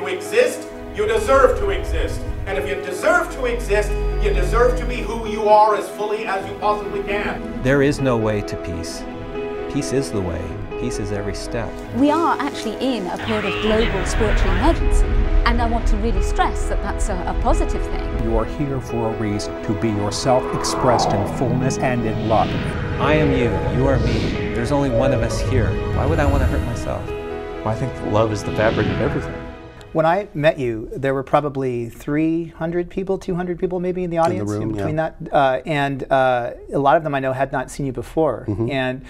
you exist, you deserve to exist. And if you deserve to exist, you deserve to be who you are as fully as you possibly can. There is no way to peace. Peace is the way. Peace is every step. We are actually in a period of global spiritual emergency. And I want to really stress that that's a, a positive thing. You are here for a reason to be yourself expressed in fullness and in love. I am you, you are me. There's only one of us here. Why would I want to hurt myself? Well, I think love is the fabric of everything. When I met you, there were probably 300 people, 200 people maybe in the audience in, the room, between yeah. that. Uh, and uh, a lot of them I know had not seen you before. Mm-hmm. And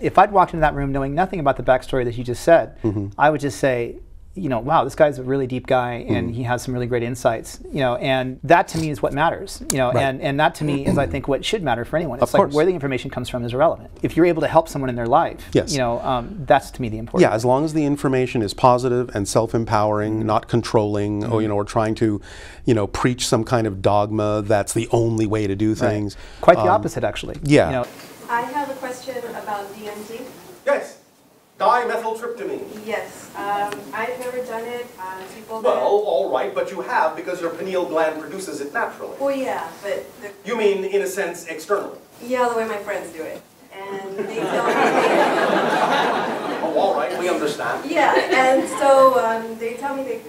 if I'd walked into that room knowing nothing about the backstory that you just said, mm-hmm. I would just say, you know, wow, this guy's a really deep guy and mm. he has some really great insights, you know, and that to me is what matters, you know, right. and, and that to me is, I think, what should matter for anyone. It's of like course. where the information comes from is irrelevant. If you're able to help someone in their life, yes. you know, um, that's to me the important. Yeah, as long as the information is positive and self-empowering, mm. not controlling, mm. or you know, or trying to, you know, preach some kind of dogma that's the only way to do things. Right. Quite the um, opposite, actually. Yeah. You know. I have a question about DMT. Yes dimethyltryptamine. Yes, um, I've never done it. Uh, people well, all right, but you have because your pineal gland produces it naturally. Well, yeah, but you mean in a sense externally? Yeah, the way my friends do it, and they tell me. oh, all right, we understand. Yeah, and so um, they tell me they,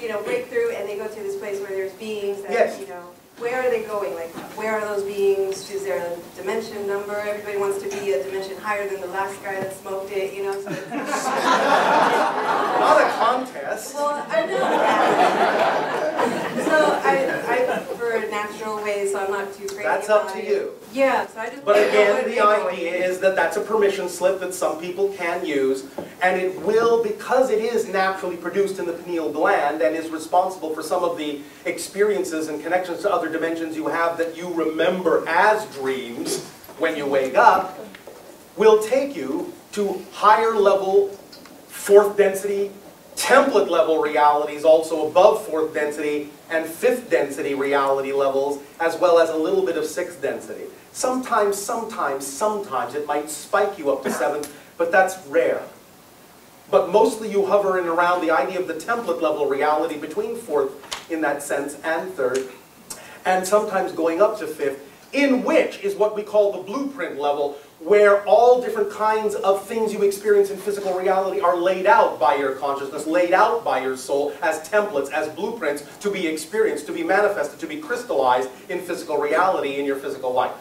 you know, break through and they go to this place where there's beings that yes. you know where are they going? Like, where are those beings? Is there a dimension number? Everybody wants to be a dimension higher than the last guy that smoked it, you know? So Not a contest. Well, I know so I, I prefer so I'm not too crazy That's up to you. Yeah, so I just But again, the idea is that that's a permission slip that some people can use, and it will, because it is naturally produced in the pineal gland and is responsible for some of the experiences and connections to other dimensions you have that you remember as dreams when you wake up, will take you to higher level, fourth density, template level realities also above fourth density and fifth density reality levels, as well as a little bit of sixth density. Sometimes, sometimes, sometimes it might spike you up to seventh, but that's rare. But mostly you hover in around the idea of the template level reality between fourth in that sense and third, and sometimes going up to fifth, in which is what we call the blueprint level, where all different kinds of things you experience in physical reality are laid out by your consciousness, laid out by your soul as templates, as blueprints to be experienced, to be manifested, to be crystallized in physical reality in your physical life.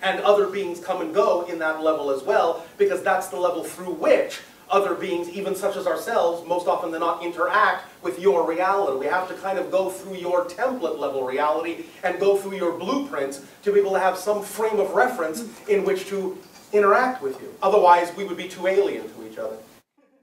And other beings come and go in that level as well, because that's the level through which other beings, even such as ourselves, most often than not interact with your reality. We have to kind of go through your template level reality and go through your blueprints to be able to have some frame of reference in which to interact with you. Otherwise, we would be too alien to each other.